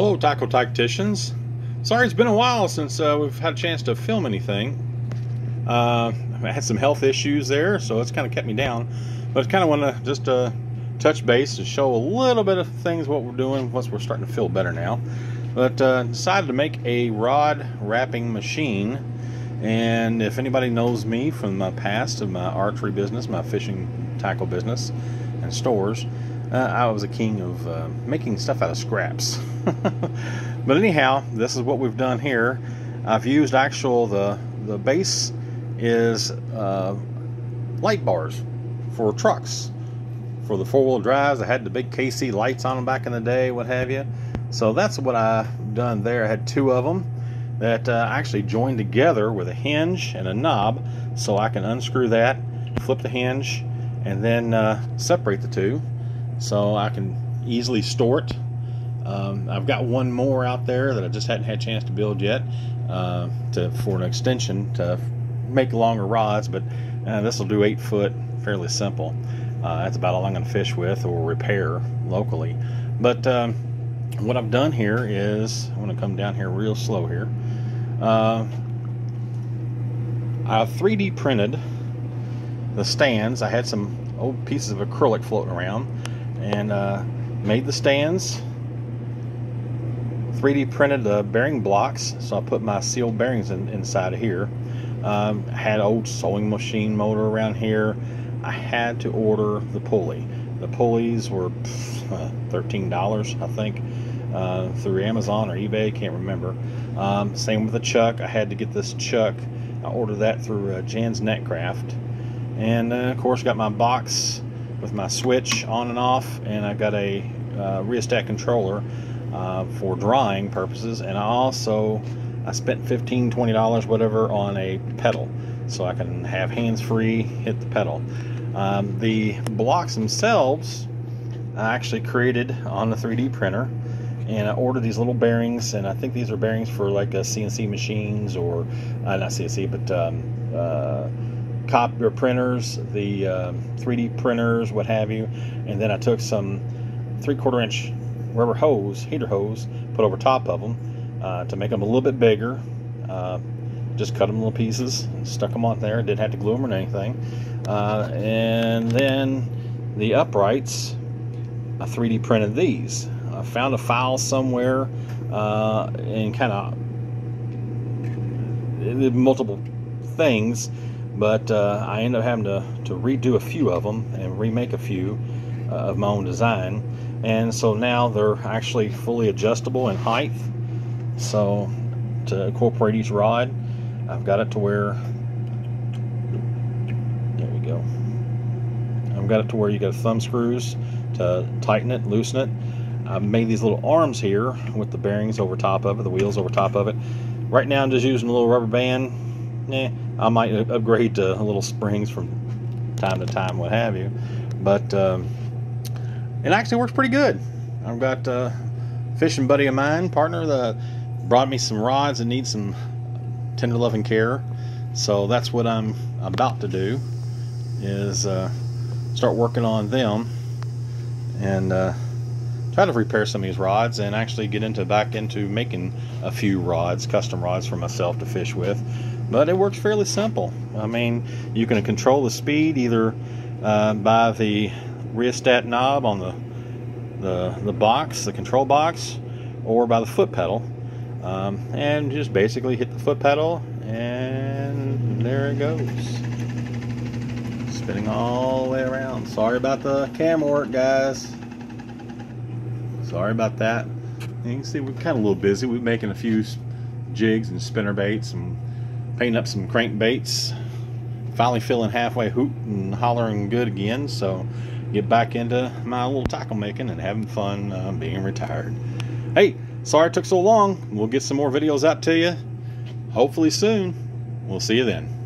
Hello, tackle tacticians. Sorry, it's been a while since uh, we've had a chance to film anything. Uh, I had some health issues there, so it's kind of kept me down. But I kind of want to just uh, touch base to show a little bit of things what we're doing once we're starting to feel better now. But uh, decided to make a rod wrapping machine. And if anybody knows me from my past of my archery business, my fishing tackle business, and stores, uh, I was a king of uh, making stuff out of scraps. but anyhow, this is what we've done here. I've used actual the the base is uh, light bars for trucks for the four wheel drives. I had the big KC lights on them back in the day, what have you. So that's what I've done there. I had two of them that uh, actually joined together with a hinge and a knob, so I can unscrew that, flip the hinge, and then uh, separate the two so I can easily store it. Um, I've got one more out there that I just hadn't had a chance to build yet uh, to for an extension to make longer rods, but uh, this will do eight foot, fairly simple. Uh, that's about all I'm going to fish with or repair locally. But um, what I've done here is I'm going to come down here real slow here. Uh, I 3D printed the stands. I had some old pieces of acrylic floating around and uh, made the stands. 3D printed the bearing blocks so I put my sealed bearings in, inside of here. Um, had old sewing machine motor around here. I had to order the pulley. The pulleys were uh, $13 I think uh, through Amazon or eBay can't remember. Um, same with the chuck. I had to get this chuck. I ordered that through uh, Jann's Netcraft. And uh, of course got my box with my switch on and off and I've got a uh, rheostat controller uh, for drying purposes and I also I spent 15 20 dollars whatever on a pedal so I can have hands free hit the pedal. Um, the blocks themselves I actually created on the 3D printer and I ordered these little bearings and I think these are bearings for like a CNC machines or uh, not CNC but um, uh, copier printers, the uh, um, 3D printers, what have you, and then I took some three-quarter inch rubber hose, heater hose, put over top of them uh, to make them a little bit bigger. Uh, just cut them little pieces and stuck them on there. Didn't have to glue them or anything. Uh, and then the uprights, I 3D printed these. I found a file somewhere uh, and kind of multiple things but uh, I ended up having to, to redo a few of them and remake a few uh, of my own design. And so now they're actually fully adjustable in height. So to incorporate each rod, I've got it to where, there we go. I've got it to where you got thumb screws to tighten it, loosen it. I've made these little arms here with the bearings over top of it, the wheels over top of it. Right now I'm just using a little rubber band yeah, I might upgrade to little springs from time to time, what have you. But um, it actually works pretty good. I've got a fishing buddy of mine, partner, that brought me some rods that need some tender loving care. So that's what I'm about to do, is uh, start working on them and uh, try to repair some of these rods and actually get into back into making a few rods, custom rods for myself to fish with but it works fairly simple. I mean, you can control the speed either uh, by the rheostat knob on the, the, the box, the control box, or by the foot pedal. Um, and just basically hit the foot pedal, and there it goes. Spinning all the way around. Sorry about the cam work, guys. Sorry about that. You can see we're kind of a little busy. We're making a few jigs and spinner baits and painting up some crankbaits. Finally feeling halfway hoot and hollering good again, so get back into my little tackle making and having fun uh, being retired. Hey, sorry it took so long. We'll get some more videos out to you hopefully soon. We'll see you then.